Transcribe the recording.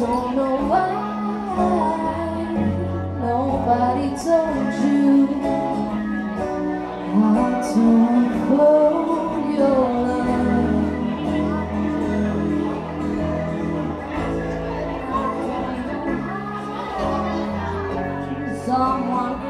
don't know why. Nobody told you How to unfold your love. Someone